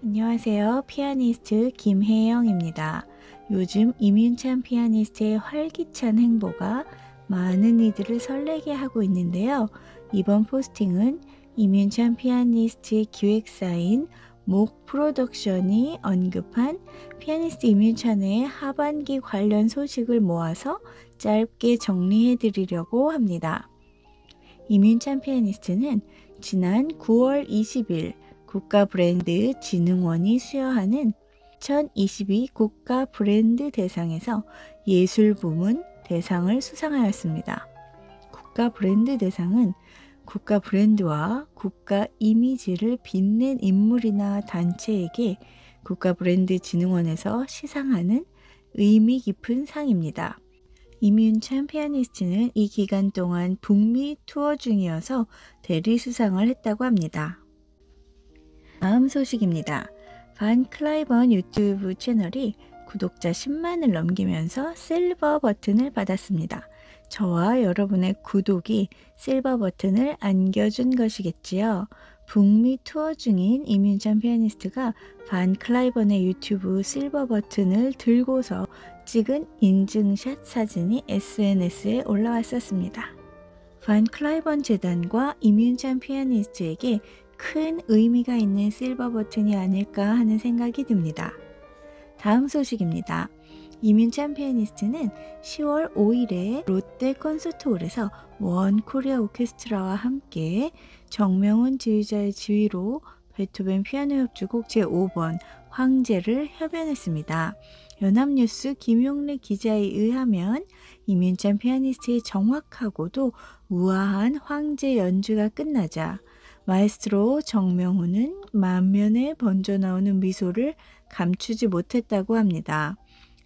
안녕하세요. 피아니스트 김혜영입니다. 요즘 임윤찬 피아니스트의 활기찬 행보가 많은 이들을 설레게 하고 있는데요. 이번 포스팅은 임윤찬 피아니스트의 기획사인 목 프로덕션이 언급한 피아니스트 임윤찬의 하반기 관련 소식을 모아서 짧게 정리해 드리려고 합니다. 임윤찬 피아니스트는 지난 9월 20일 국가 브랜드 진흥원이 수여하는 2022 국가 브랜드 대상에서 예술 부문 대상을 수상하였습니다. 국가 브랜드 대상은 국가 브랜드와 국가 이미지를 빛낸 인물이나 단체에게 국가 브랜드 진흥원에서 시상하는 의미 깊은 상입니다. 이윤찬 피아니스트는 이 기간 동안 북미 투어 중이어서 대리 수상을 했다고 합니다. 다음 소식입니다. 반 클라이번 유튜브 채널이 구독자 10만을 넘기면서 실버 버튼을 받았습니다. 저와 여러분의 구독이 실버 버튼을 안겨준 것이겠지요. 북미 투어 중인 이민찬 피아니스트가 반 클라이번의 유튜브 실버 버튼을 들고서 찍은 인증샷 사진이 SNS에 올라왔었습니다. 반 클라이번 재단과 임윤찬 피아니스트에게 큰 의미가 있는 실버 버튼이 아닐까 하는 생각이 듭니다. 다음 소식입니다. 임윤찬 피아니스트는 10월 5일에 롯데 콘서트홀에서 원 코리아 오케스트라와 함께 정명훈 지휘자의 지휘로 베토벤 피아노 협주곡 제5번 황제를 협연했습니다. 연합뉴스 김용래 기자에 의하면 이민찬 피아니스트의 정확하고도 우아한 황제 연주가 끝나자 마에스트로 정명훈은 만면에 번져 나오는 미소를 감추지 못했다고 합니다.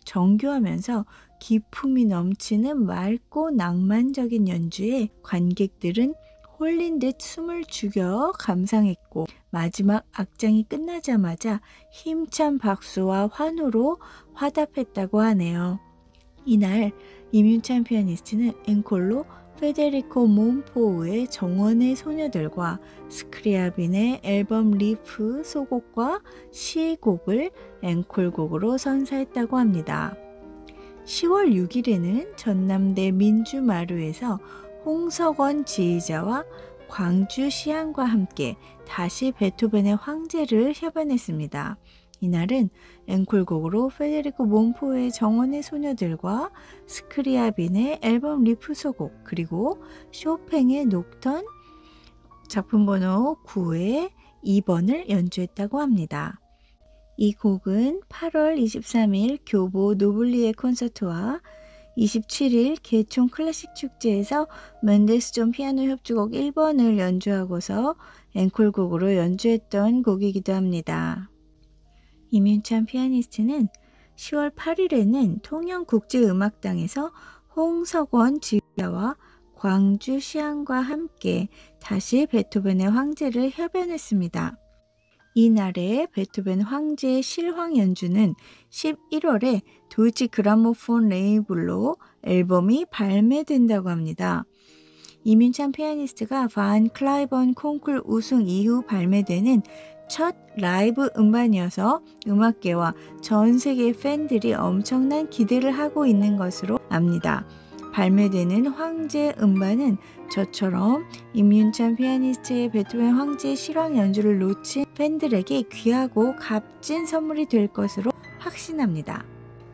정교하면서 기품이 넘치는 맑고 낭만적인 연주에 관객들은 홀린 듯 숨을 죽여 감상했고 마지막 악장이 끝나자마자 힘찬 박수와 환호로 화답했다고 하네요. 이날 임윤찬 피아니스트는 앵콜로 페데리코 몸포우의 정원의 소녀들과 스크리아빈의 앨범 리프 소곡과 시곡을 앵콜곡으로 선사했다고 합니다. 10월 6일에는 전남대 민주마루에서 홍석원 지휘자와 광주 시향과 함께 다시 베토벤의 황제를 협연했습니다. 이날은 앵콜곡으로 페데리코 몸포우의 정원의 소녀들과 스크랴빈의 album leaf 소곡 그리고 쇼팽의 녹턴 작품 번호 9의 2번을 연주했다고 합니다. 이 곡은 8월 23일 교보 노블리에 콘서트와 27일 개총 클래식 축제에서 멘델스존 피아노 협주곡 1번을 연주하고서 앵콜곡으로 연주했던 곡이기도 합니다. 이민찬 피아니스트는 10월 8일에는 통영국제음악당에서 홍석원 지휘자와 광주 시향과 함께 다시 베토벤의 황제를 협연했습니다. 이날의 베토벤 황제의 실황 연주는 11월에 도이치 그라모폰 레이블로 앨범이 발매된다고 합니다. 이민찬 피아니스트가 반 클라이번 콩쿨 우승 이후 발매되는 첫 라이브 음반이어서 음악계와 전 세계 팬들이 엄청난 기대를 하고 있는 것으로 압니다. 발매되는 황제 음반은 저처럼 임윤찬 피아니스트의 베토벤 황제 실황 연주를 놓친 팬들에게 귀하고 값진 선물이 될 것으로 확신합니다.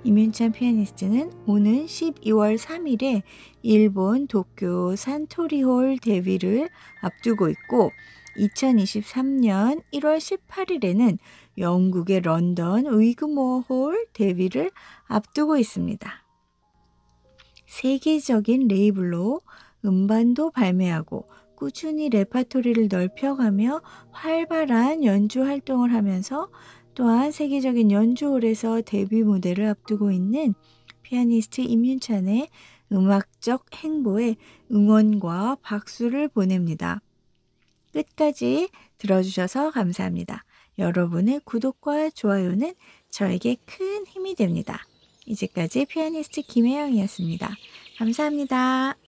임윤찬 피아니스트는 오는 12월 3일에 일본 도쿄 산토리홀 데뷔를 앞두고 있고 2023년 1월 18일에는 영국의 런던 위그모어홀 데뷔를 앞두고 있습니다. 세계적인 레이블로 음반도 발매하고 꾸준히 레파토리를 넓혀가며 활발한 연주 활동을 하면서 또한 세계적인 연주홀에서 데뷔 무대를 앞두고 있는 피아니스트 임윤찬의 음악적 행보에 응원과 박수를 보냅니다. 끝까지 들어주셔서 감사합니다. 여러분의 구독과 좋아요는 저에게 큰 힘이 됩니다. 이제까지 피아니스트 김혜영이었습니다. 감사합니다.